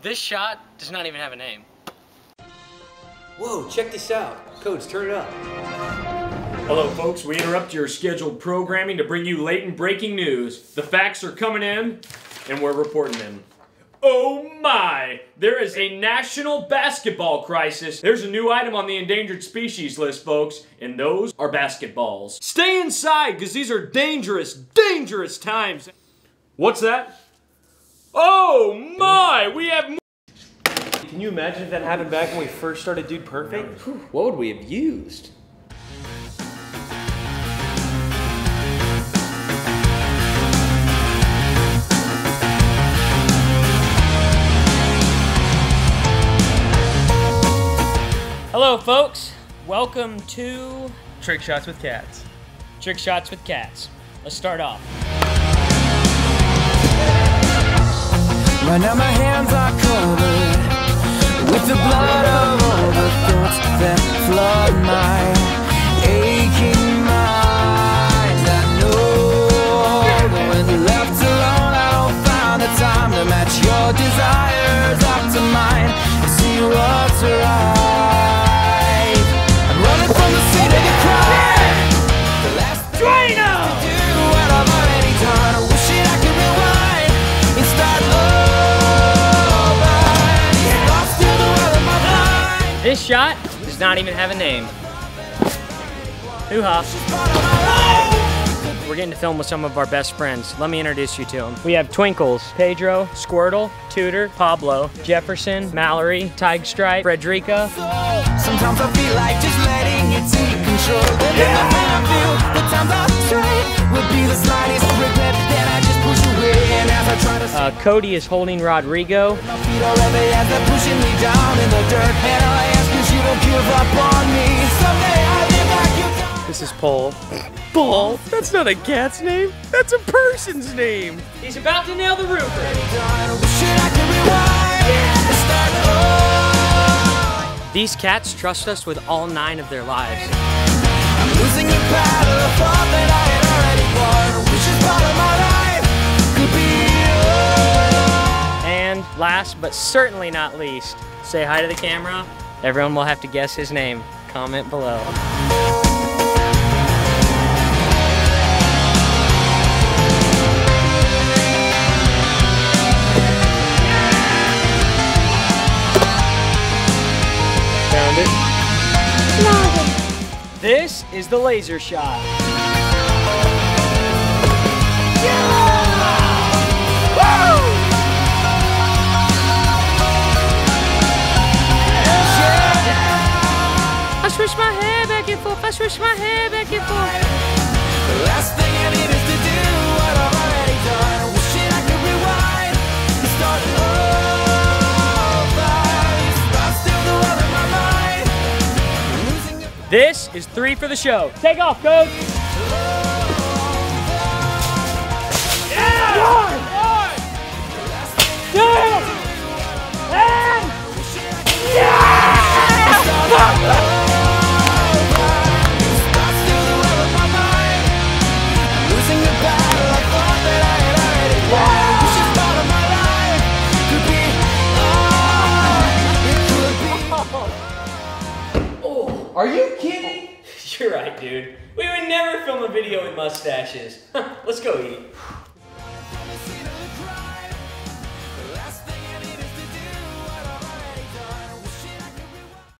This shot does not even have a name. Whoa, check this out. Codes, turn it up. Hello, folks. We interrupt your scheduled programming to bring you late and breaking news. The facts are coming in, and we're reporting them. Oh my! There is a national basketball crisis. There's a new item on the endangered species list, folks, and those are basketballs. Stay inside, because these are dangerous, dangerous times. What's that? Oh my! We have more. Can you imagine if that happened back when we first started Dude Perfect? What would we have used? Hello, folks. Welcome to Trick shots with cats. Trick Shots with Cats. Let's start off. Right now my hands are covered with the blood of all the thoughts that flood my aching mind. I know when left alone, I don't find the time to match your desires up to mine see what's right. This shot does not even have a name. Hoo ha. We're getting to film with some of our best friends. Let me introduce you to them. We have Twinkles, Pedro, Squirtle, Tudor, Pablo, Jefferson, Mallory, Tigstripe, Frederica. Sometimes I feel like just letting you take control. And then I feel, the times I stray would be the slightest regret. Then I just push away. And as I try to Uh, Cody is holding Rodrigo. You. This is Paul. Paul? That's not a cat's name. That's a person's name. He's about to nail the roofer. Wishing I could rewind and start over. These cats trust us with all nine of their lives. I'm losing the battle. I thought that I had already won. Which part of my life. Could be. And last but certainly not least, say hi to the camera. Everyone will have to guess his name. Comment below. Found it. This is the laser shot. I switch my hair back and forth. I switch my hair back and forth. This is three for the show. Take off, coach. Are you kidding? You're right, dude. We would never film a video with mustaches. Let's go eat.